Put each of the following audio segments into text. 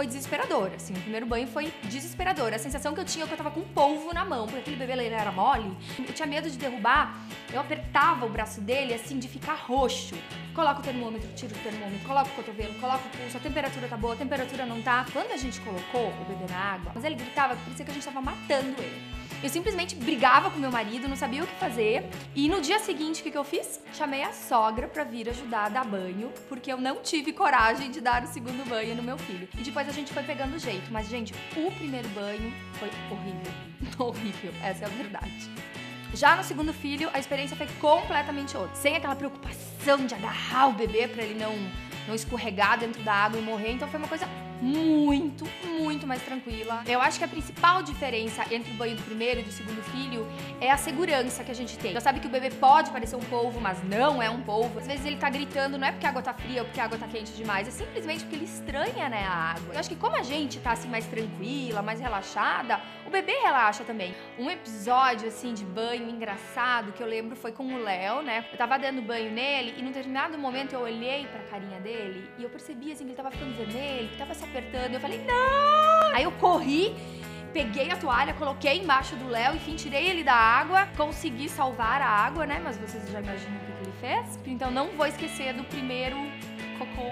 foi desesperador, assim. O primeiro banho foi desesperador. A sensação que eu tinha é que eu tava com polvo na mão, porque aquele bebê era mole. Eu tinha medo de derrubar, eu apertava o braço dele, assim, de ficar roxo. Coloca o termômetro, tira o termômetro, coloca o cotovelo, coloca o pulso, a temperatura tá boa, a temperatura não tá. Quando a gente colocou o bebê na água, mas ele gritava parecia que a gente tava matando ele. Eu simplesmente brigava com meu marido, não sabia o que fazer. E no dia seguinte, o que, que eu fiz? Chamei a sogra pra vir ajudar a dar banho, porque eu não tive coragem de dar o segundo banho no meu filho. E depois a gente foi pegando jeito. Mas, gente, o primeiro banho foi horrível. horrível, essa é a verdade. Já no segundo filho, a experiência foi completamente outra. Sem aquela preocupação de agarrar o bebê para ele não, não escorregar dentro da água e morrer. Então foi uma coisa muito, muito mais tranquila. Eu acho que a principal diferença entre o banho do primeiro e do segundo filho é a segurança que a gente tem. Já sabe que o bebê pode parecer um polvo, mas não é um polvo. Às vezes ele tá gritando, não é porque a água tá fria ou porque a água tá quente demais, é simplesmente porque ele estranha, né, a água. Eu acho que como a gente tá assim mais tranquila, mais relaxada, o bebê relaxa também. Um episódio assim de banho engraçado que eu lembro foi com o Léo, né? Eu tava dando banho nele e num determinado momento eu olhei pra carinha dele e eu percebi assim que ele tava ficando vermelho, que tava se apertando. Eu falei, não! Aí eu corri, peguei a toalha, coloquei embaixo do Léo, enfim, tirei ele da água, consegui salvar a água, né? Mas vocês já imaginam o que, que ele fez. Então não vou esquecer do primeiro cocô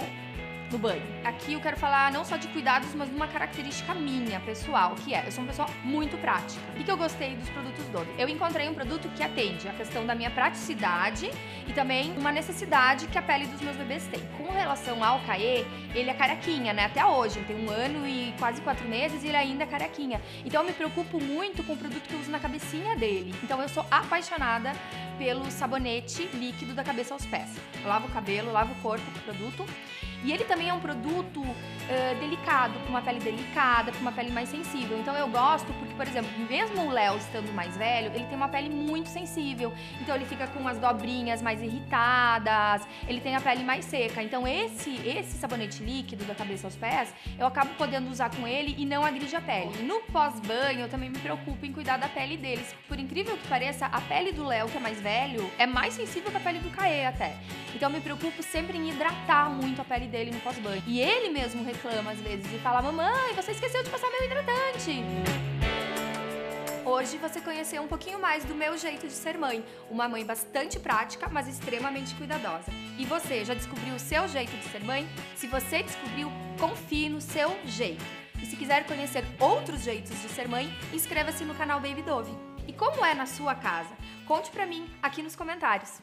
no banho. Aqui eu quero falar não só de cuidados, mas de uma característica minha, pessoal, que é, eu sou uma pessoa muito prática. E que eu gostei dos produtos Dove? Eu encontrei um produto que atende a questão da minha praticidade e também uma necessidade que a pele dos meus bebês tem. Com relação ao Caê, ele é carequinha, né? Até hoje, ele tem um ano e quase quatro meses e ele ainda é carequinha. Então eu me preocupo muito com o produto que eu uso na cabecinha dele. Então eu sou apaixonada pelo sabonete líquido da cabeça aos pés. Eu lavo o cabelo, lavo o corpo com o produto. E ele também é um produto uh, delicado, com uma pele delicada, com uma pele mais sensível. Então eu gosto porque, por exemplo, mesmo o Léo estando mais velho, ele tem uma pele muito sensível. Então ele fica com as dobrinhas mais irritadas, ele tem a pele mais seca. Então esse, esse sabonete líquido da cabeça aos pés, eu acabo podendo usar com ele e não agride a pele. No pós-banho, eu também me preocupo em cuidar da pele deles. Por incrível que pareça, a pele do Léo, que é mais velho, é mais sensível que a pele do Caê até. Então eu me preocupo sempre em hidratar muito a pele dele no pós-banho. E ele mesmo reclama às vezes e fala: Mamãe, você esqueceu de passar meu hidratante. Hoje você conheceu um pouquinho mais do meu jeito de ser mãe, uma mãe bastante prática, mas extremamente cuidadosa. E você já descobriu o seu jeito de ser mãe? Se você descobriu, confie no seu jeito. E se quiser conhecer outros jeitos de ser mãe, inscreva-se no canal Baby Dove. E como é na sua casa? Conte pra mim aqui nos comentários.